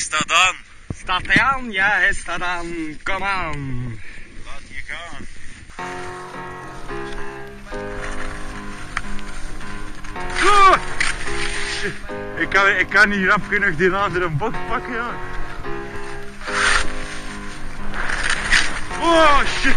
staat aan. Staat hij aan? Ja, hij staat aan. Kom aan. Laat je gaan. Ik kan, ik kan niet rap genoeg die andere bocht pakken, ja. Oh shit!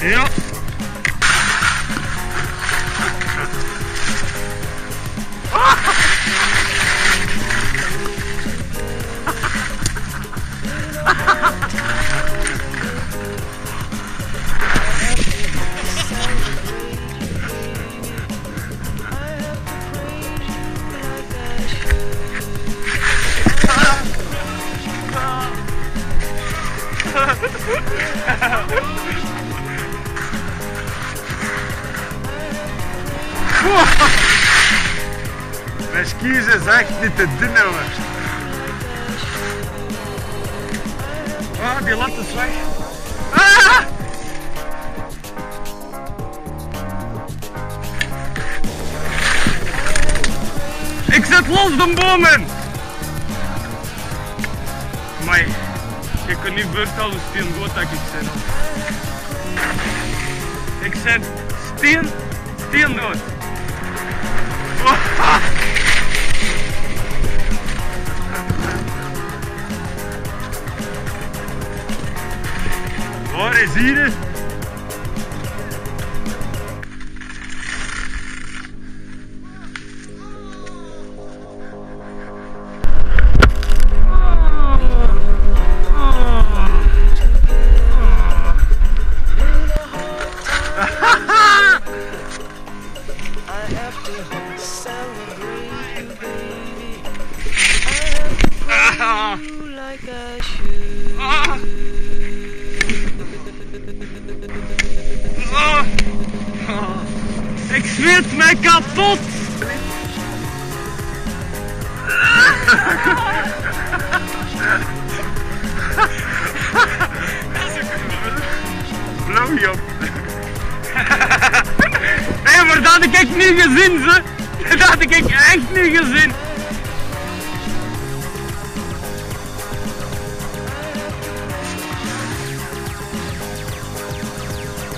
Ja. Mijn skis is echt niet te doen, jongen. Ah, die lat is weg. Ah! Ik zet los de bomen! Je kunt niet voorstellen steen goed dat ik ben. Ik zet steen, steen dood. Waar is hier? Praise you like I should. Ik zweet mij kapot! Blow je op. Hé, maar dat had ik niet gezien, ze! Dat had ik echt niet gezien!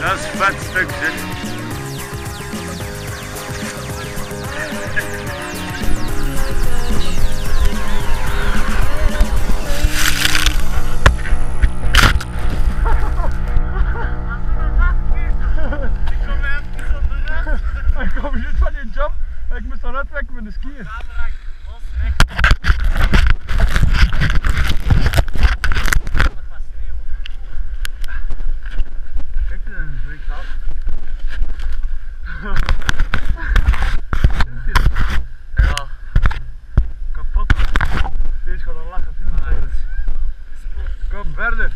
Dat is vet stuk, zeg. Ik kom niet van die jump. Ik moest al uittrekken met de skiën. Kijk, dat. Ja. Kapot. Steeds gaat een lachen. Kom verder.